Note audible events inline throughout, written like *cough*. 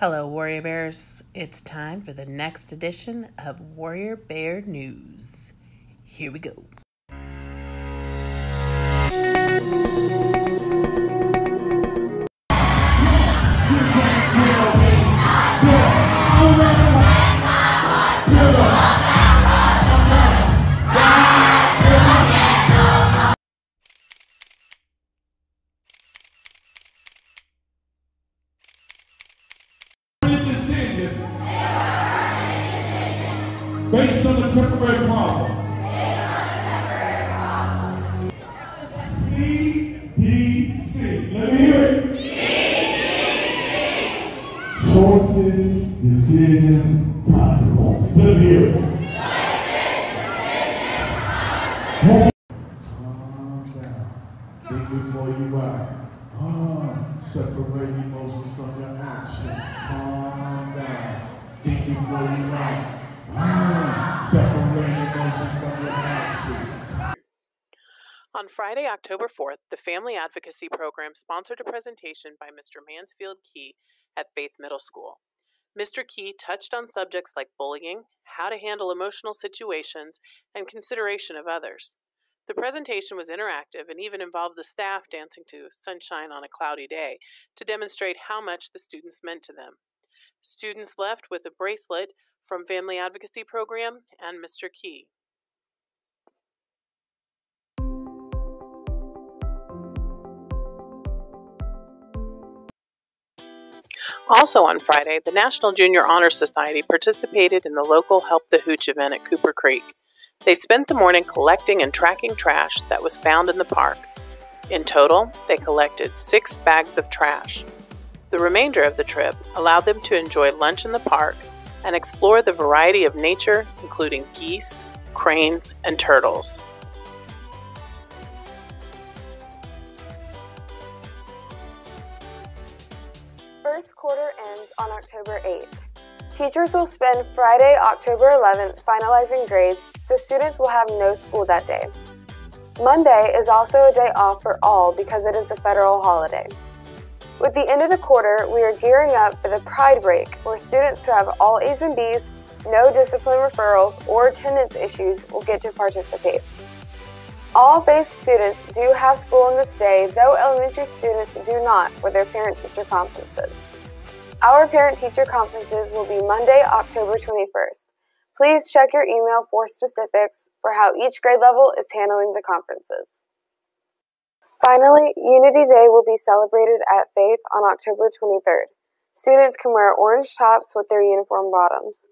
Hello, Warrior Bears. It's time for the next edition of Warrior Bear News. Here we go. *laughs* based on a temporary problem. Based on the temporary problem. CDC. Let me hear it. CDC. Choices, decisions, consequences. Let me hear it. Calm down. Think before you act. Ah, separate emotions from your actions. Calm down. Think before you act. On Friday, October 4th, the Family Advocacy Program sponsored a presentation by Mr. Mansfield Key at Faith Middle School. Mr. Key touched on subjects like bullying, how to handle emotional situations, and consideration of others. The presentation was interactive and even involved the staff dancing to Sunshine on a Cloudy Day to demonstrate how much the students meant to them. Students left with a bracelet from Family Advocacy Program and Mr. Key. Also on Friday, the National Junior Honor Society participated in the local Help the Hooch event at Cooper Creek. They spent the morning collecting and tracking trash that was found in the park. In total, they collected six bags of trash. The remainder of the trip allowed them to enjoy lunch in the park and explore the variety of nature, including geese, cranes, and turtles. First quarter ends on October 8th. Teachers will spend Friday, October 11th finalizing grades, so students will have no school that day. Monday is also a day off for all because it is a federal holiday. With the end of the quarter, we are gearing up for the Pride Break, where students who have all A's and B's, no discipline referrals, or attendance issues will get to participate. All base students do have school on this day, though elementary students do not for their parent-teacher conferences. Our parent-teacher conferences will be Monday, October 21st. Please check your email for specifics for how each grade level is handling the conferences. Finally, Unity Day will be celebrated at Faith on October 23rd. Students can wear orange tops with their uniform bottoms.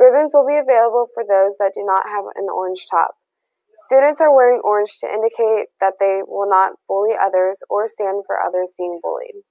Ribbons will be available for those that do not have an orange top. Students are wearing orange to indicate that they will not bully others or stand for others being bullied.